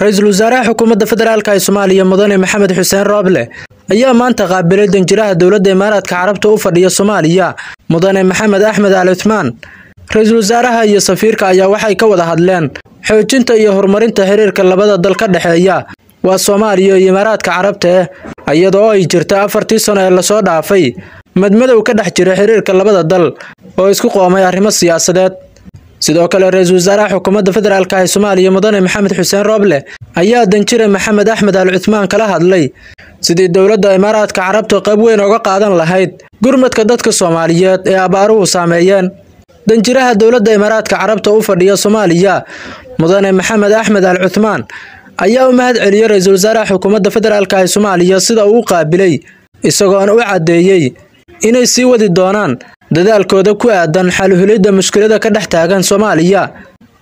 ra'iisul wasaaraha xukuumadda federaalk ee soomaaliya mudane maxamed xuseen rooble ayaa maanta qaabilay danjiraha dowladda imaaraadka carabta u fadhiya soomaaliya. Mudane maxamed axmed al cuthmaan ra'iisul wasaaraha iyo safiirka ayaa waxay ka wada hadleen xoojinta iyo horumarinta xiriirka labada dal ka dhexeeya waa soomaaliya iyo imaaraadka carabta iyadoo ay jirta afartii sano ee la soo dhaafay. Madmadow ka dhex jira xiriirka labada dal oo isku qoomay arrimo siyaasadeed sidoo kale ra'iisul wasaaraha xukuumadda federaalk ee soomaaliya mudane maxamed xuseen rooble ayaa danjire maxamed axmed al cuthmaan kala hadlay sidii dowladda imaaraadka carabta qayb weyn oga qaadan lahayd gurmadka dadka soomaaliyeed ee abaaruhu saameeyeen. Danjiraha dowladda imaaraadka carabta u fadhiya soomaaliya mudane maxamed axmed al cuthmaan ayaa u mahad celiyey ra'iisul wasaaraha xukuumadda federaalk ee soomaaliya sida uu u qaabilay isagoona u caddeeyey inay sii wadi doonaan dadaalkooda ku aadan xaluhulidda mushkilada ka dhex taagan soomaaliya.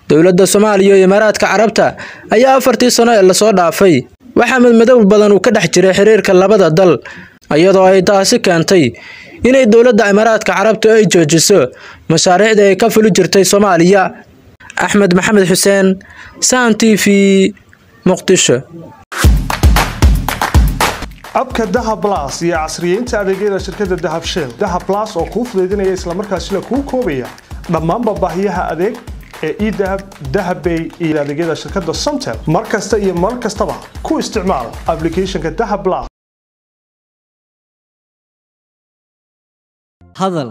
Dowladda soomaaliya iyo imaaraadka carabta ayaa afartii sano ee la soo dhaafay. Waxaa madmadow badan uu ka dhex jiray xiriirka labada dal iyadoo ay taasi keentay inay dowladda imaaraadka carabta ay joojiso mashaariicda ay ka fuli jirtay soomaaliya. Axmed maxamed xuseen san t v muqdisho abka dahab blas iyo casriyeynta adeegyada shirkadda dahab shell. Dahab blas oo kuu fudaydinaya islamarkaasina kuu koobaya dhammaanba baahiyaha adeeg ee edahab dahabbay iyo adeegyada shirkadda somtel mar kasta iyo mar kastaba ku isticmaal aplicathonka dahab blas hadal